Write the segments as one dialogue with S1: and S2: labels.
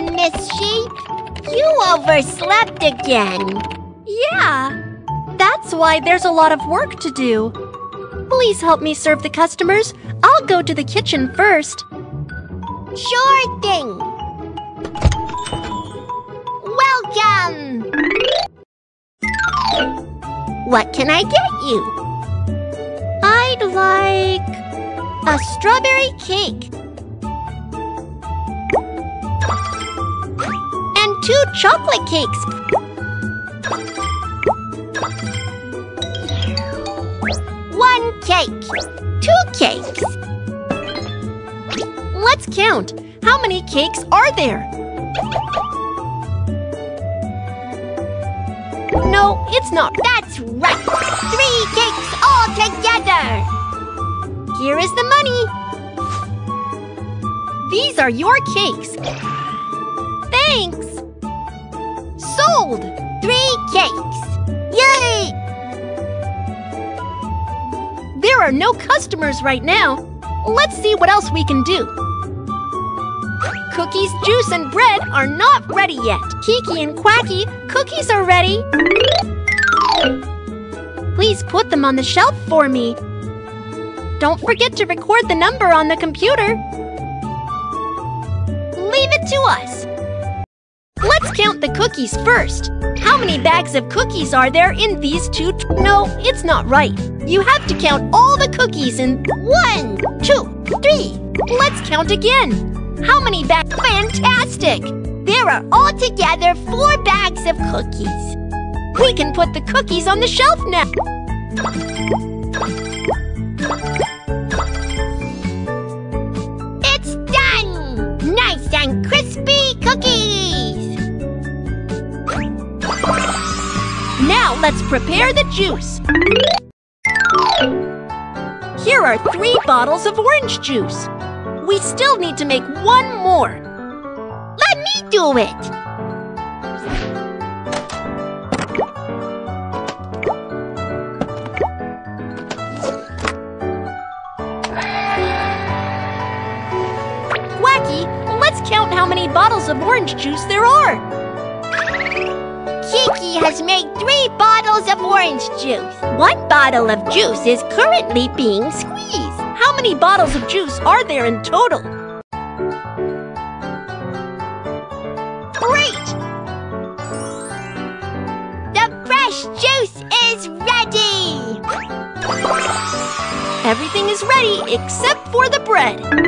S1: Miss Sheep. You overslept again.
S2: Yeah, that's why there's a lot of work to do. Please help me serve the customers. I'll go to the kitchen first.
S1: Sure thing. Welcome. What can I get you?
S2: I'd like a strawberry cake. Chocolate cakes.
S1: One cake. Two cakes.
S2: Let's count. How many cakes are there? No, it's not.
S1: That's right. Three cakes all together.
S2: Here is the money. These are your cakes. Thanks. Sold.
S1: Three cakes. Yay!
S2: There are no customers right now. Let's see what else we can do. Cookies, juice, and bread are not ready yet. Kiki and Quacky, cookies are ready. Please put them on the shelf for me. Don't forget to record the number on the computer. Leave it to us. Let's count the cookies first. How many bags of cookies are there in these two? No, it's not right. You have to count all the cookies in one, two, three. Let's count again. How many bags? Fantastic!
S1: There are altogether four bags of cookies.
S2: We can put the cookies on the shelf now.
S1: It's done! Nice and crispy
S2: let's prepare the juice. Here are three bottles of orange juice. We still need to make one more.
S1: Let me do it!
S2: Quacky, let's count how many bottles of orange juice there are.
S1: Has made three bottles of orange juice. One bottle of juice is currently being squeezed.
S2: How many bottles of juice are there in total?
S1: Great! The fresh juice is ready!
S2: Everything is ready except for the bread.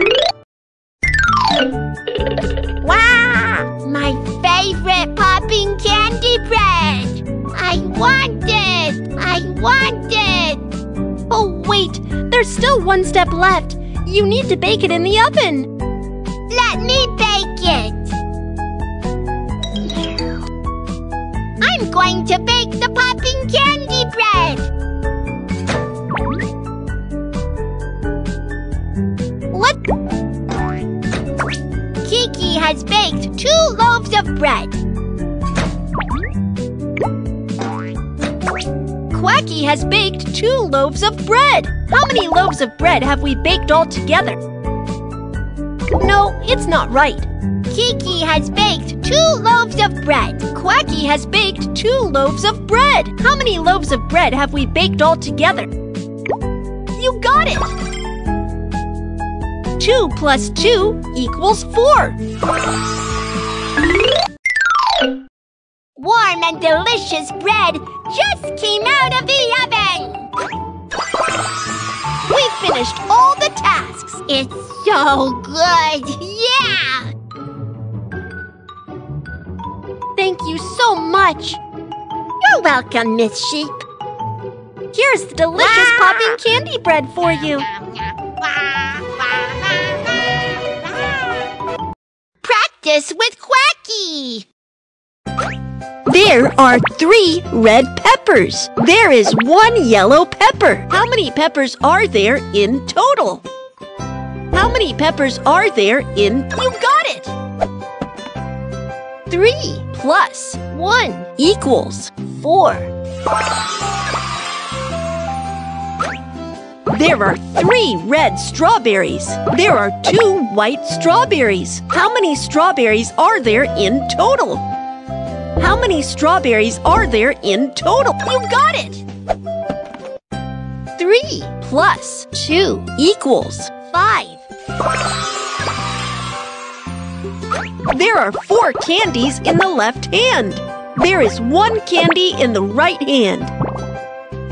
S1: Want it! I want it!
S2: Oh, wait, there's still one step left. You need to bake it in the oven.
S1: Let me bake it! I'm going to bake the popping candy bread!
S2: Let
S1: Kiki has baked two loaves of bread.
S2: Quacky has baked two loaves of bread. How many loaves of bread have we baked all together? No, it's not right.
S1: Kiki has baked two loaves of bread.
S2: Quacky has baked two loaves of bread. How many loaves of bread have we baked all together? You got it! 2 plus 2 equals 4.
S1: Warm and delicious bread just came out of the oven!
S2: We finished all the tasks.
S1: It's so good! Yeah!
S2: Thank you so much.
S1: You're welcome, Miss Sheep.
S2: Here's the delicious
S1: Wow.
S2: popping candy bread for you.
S1: Practice with Quacky!
S2: There are three red peppers. There is one yellow pepper. How many peppers are there in total? How many peppers are there in... You got it! Three plus one equals four.
S3: There are three red strawberries. There are two white strawberries. How many strawberries are there in total? How many strawberries are there in total? You got it! 3 plus 2 equals 5. There are four candies in the left hand. There is one candy in the right hand.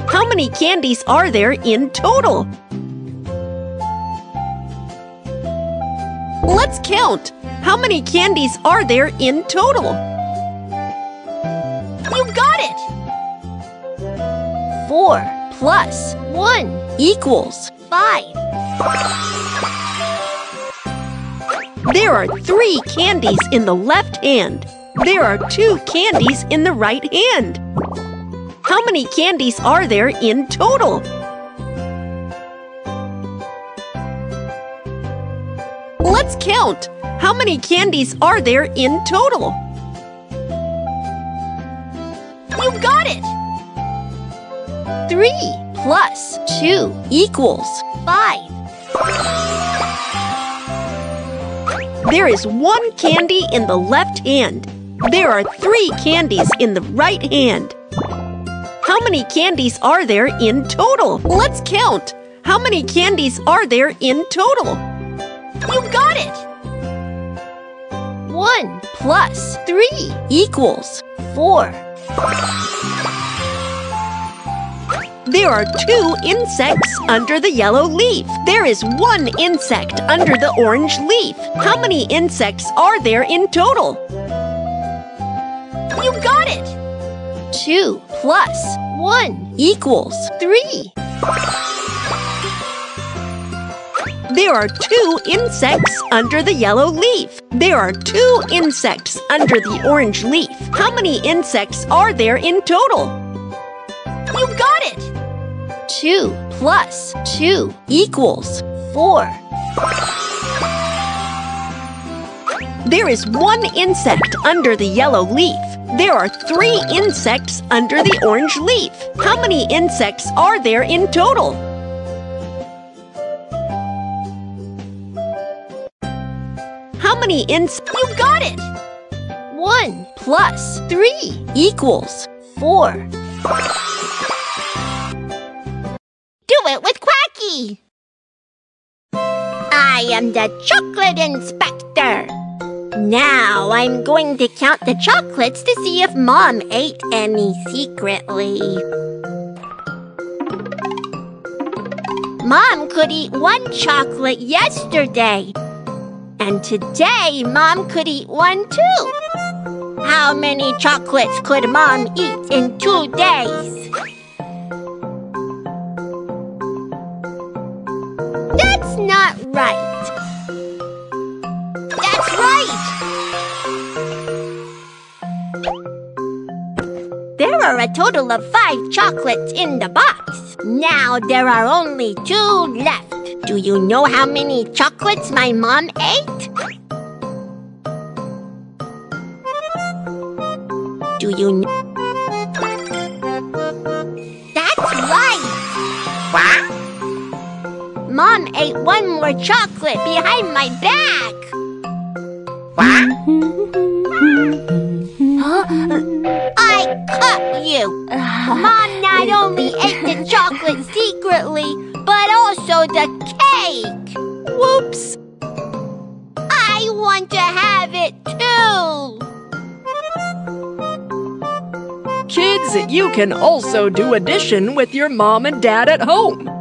S3: How many candies are there in total? Let's count. How many candies are there in total? 4 plus 1 equals 5. There are three candies in the left hand. There are two candies in the right hand. How many candies are there in total? Let's count. How many candies are there in total? You got it! 3 plus 2 equals 5. There is one candy in the left hand. There are three candies in the right hand. How many candies are there in total? Let's count. How many candies are there in total? You got it! 1 plus 3 equals 4. There are two insects under the yellow leaf. There is one insect under the orange leaf. How many insects are there in total? You got it! 2 plus 1 equals 3. There are two insects under the yellow leaf. There are two insects under the orange leaf. How many insects are there in total? You got it! 2 plus 2 equals 4. There is one insect under the yellow leaf. There are three insects under the orange leaf. How many insects are there in total? How many ins- You got it! 1 plus 3 equals 4.
S1: I am the chocolate inspector. Now I'm going to count the chocolates to see if Mom ate any secretly. Mom could eat one chocolate yesterday. And today, Mom could eat one too. How many chocolates could Mom eat in two days? There are a total of five chocolates in the box. Now there are only two left. Do you know how many chocolates my mom ate? Do you know? That's right! What? Mom ate one more chocolate behind my back. I cut you! Mom not only ate the chocolate secretly, but also the cake!
S3: Whoops!
S1: I want to have it too!
S2: Kids, you can also do addition with your mom and dad at home.